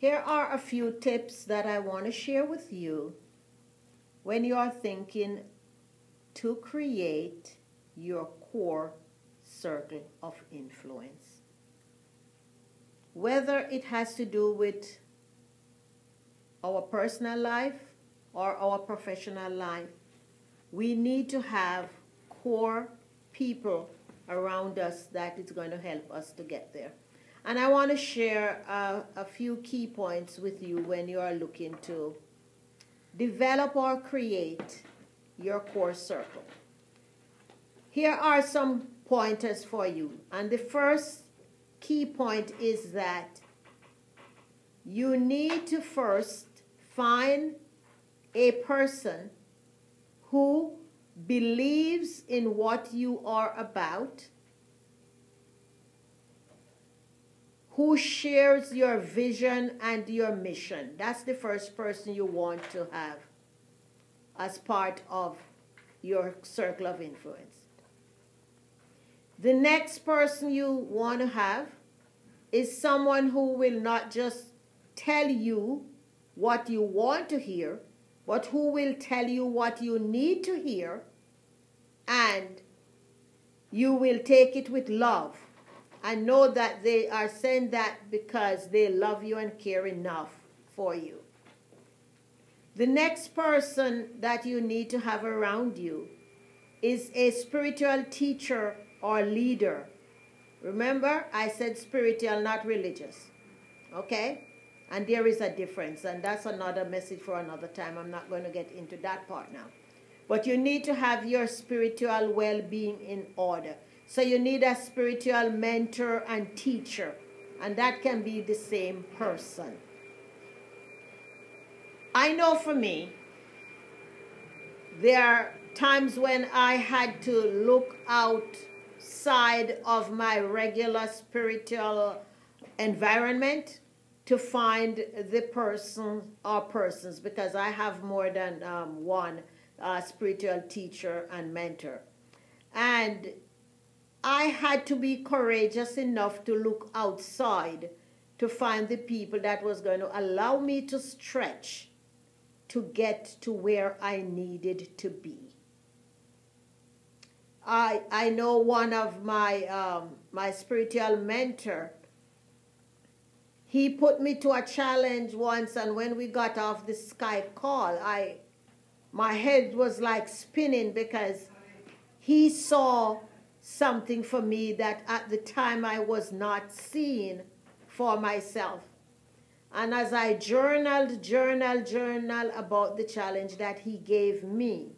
Here are a few tips that I want to share with you when you are thinking to create your core circle of influence. Whether it has to do with our personal life or our professional life, we need to have core people around us that is going to help us to get there. And I want to share a few key points with you when you are looking to develop or create your core circle. Here are some pointers for you. And the first key point is that you need to first find a person who believes in what you are about, who shares your vision and your mission. That's the first person you want to have as part of your circle of influence. The next person you want to have is someone who will not just tell you what you want to hear, but who will tell you what you need to hear, and you will take it with love and know that they are saying that because they love you and care enough for you. The next person that you need to have around you is a spiritual teacher or leader. Remember, I said spiritual, not religious. Okay? And there is a difference, and that's another message for another time. I'm not going to get into that part now. But you need to have your spiritual well being in order. So you need a spiritual mentor and teacher, and that can be the same person. I know for me, there are times when I had to look outside of my regular spiritual environment to find the person or persons because I have more than um, one uh, spiritual teacher and mentor. And I had to be courageous enough to look outside to find the people that was going to allow me to stretch to get to where I needed to be. I, I know one of my, um, my spiritual mentor, he put me to a challenge once and when we got off the Skype call, I, my head was like spinning because he saw something for me that at the time I was not seeing for myself. And as I journaled, journal, journal about the challenge that he gave me,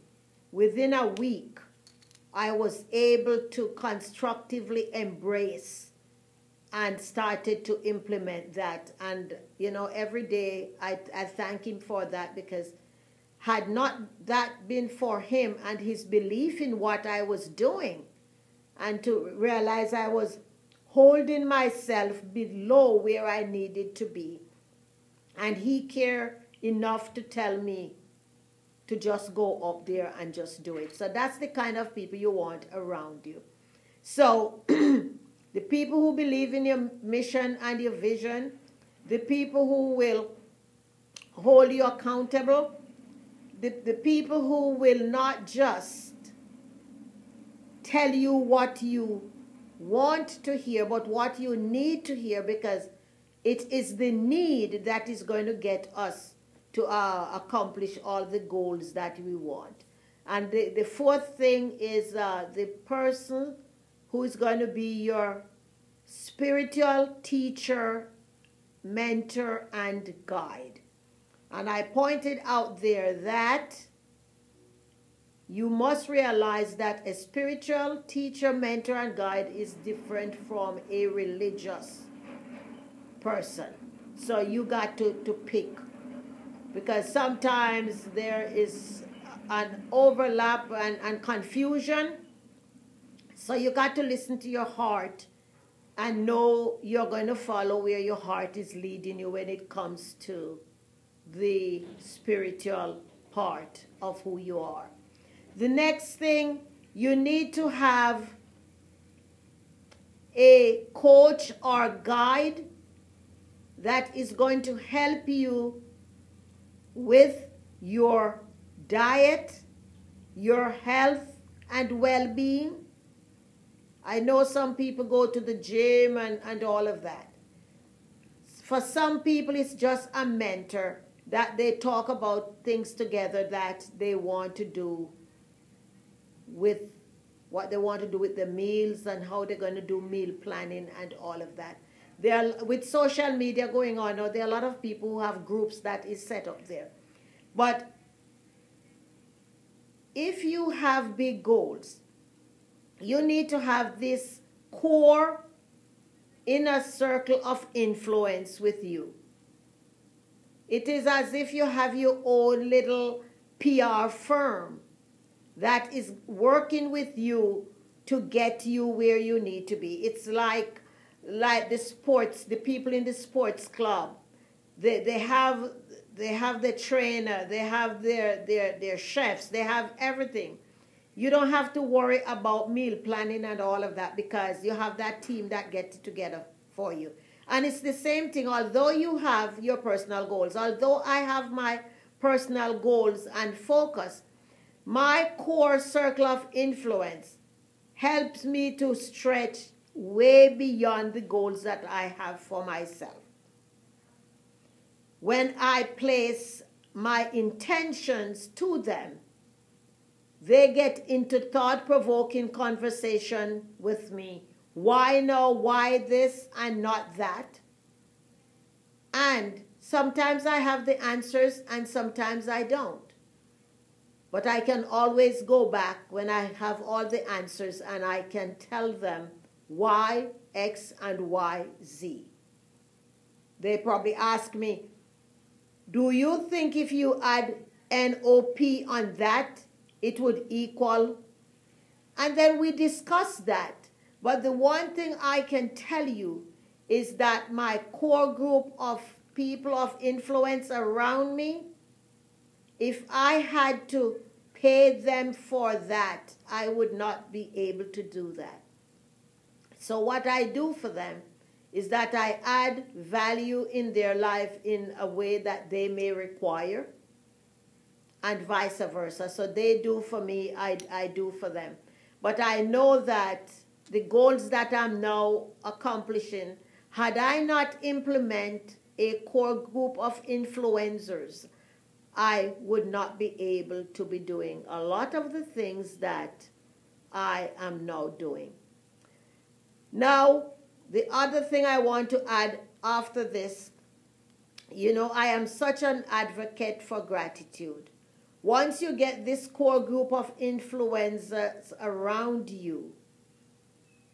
within a week, I was able to constructively embrace and started to implement that. And, you know, every day I, I thank him for that because had not that been for him and his belief in what I was doing, and to realize I was holding myself below where I needed to be, and he cared enough to tell me to just go up there and just do it. So that's the kind of people you want around you. So the people who believe in your mission and your vision, the people who will hold you accountable, the, the people who will not just tell you what you want to hear, but what you need to hear because it is the need that is going to get us to uh, accomplish all the goals that we want. And the, the fourth thing is uh, the person who is going to be your spiritual teacher, mentor, and guide. And I pointed out there that you must realize that a spiritual teacher, mentor, and guide is different from a religious person. So you got to, to pick. Because sometimes there is an overlap and, and confusion. So you got to listen to your heart and know you're going to follow where your heart is leading you when it comes to the spiritual part of who you are. The next thing, you need to have a coach or guide that is going to help you with your diet, your health, and well being. I know some people go to the gym and, and all of that. For some people, it's just a mentor that they talk about things together that they want to do with what they want to do with the meals and how they're going to do meal planning and all of that. There are, with social media going on now, there are a lot of people who have groups that is set up there. But if you have big goals, you need to have this core inner circle of influence with you. It is as if you have your own little PR firm that is working with you to get you where you need to be. It's like like the sports, the people in the sports club. They they have they have the trainer, they have their their their chefs, they have everything. You don't have to worry about meal planning and all of that because you have that team that gets together for you. And it's the same thing, although you have your personal goals, although I have my personal goals and focus, my core circle of influence helps me to stretch way beyond the goals that I have for myself. When I place my intentions to them, they get into thought provoking conversation with me. Why no, why this and not that? And sometimes I have the answers and sometimes I don't. But I can always go back when I have all the answers and I can tell them Y, X, and Y, Z. They probably ask me, Do you think if you add NOP on that, it would equal? And then we discuss that. But the one thing I can tell you is that my core group of people of influence around me if I had to pay them for that, I would not be able to do that. So, what I do for them is that I add value in their life in a way that they may require, and vice versa. So, they do for me, I, I do for them. But I know that the goals that I'm now accomplishing, had I not implement a core group of influencers I would not be able to be doing a lot of the things that I am now doing. Now, the other thing I want to add after this, you know, I am such an advocate for gratitude. Once you get this core group of influencers around you,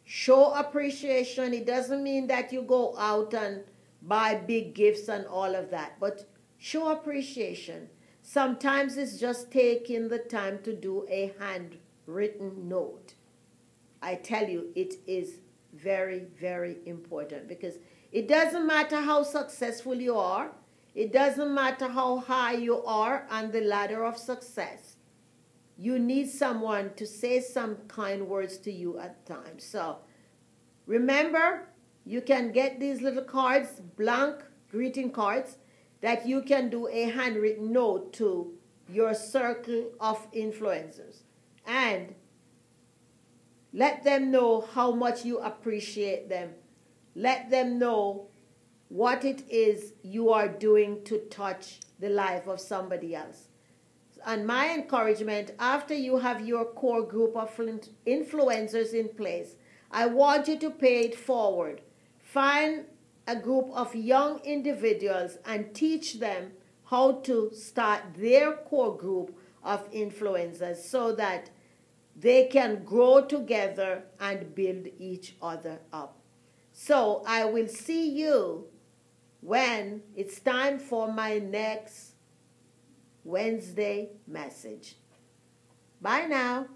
show appreciation. It doesn't mean that you go out and buy big gifts and all of that, but Show appreciation. Sometimes it's just taking the time to do a handwritten note. I tell you, it is very, very important because it doesn't matter how successful you are, it doesn't matter how high you are on the ladder of success. You need someone to say some kind words to you at times. So remember, you can get these little cards, blank greeting cards that you can do a handwritten note to your circle of influencers and let them know how much you appreciate them. Let them know what it is you are doing to touch the life of somebody else. And my encouragement after you have your core group of influencers in place, I want you to pay it forward. Find a group of young individuals and teach them how to start their core group of influencers so that they can grow together and build each other up. So I will see you when it's time for my next Wednesday message. Bye now.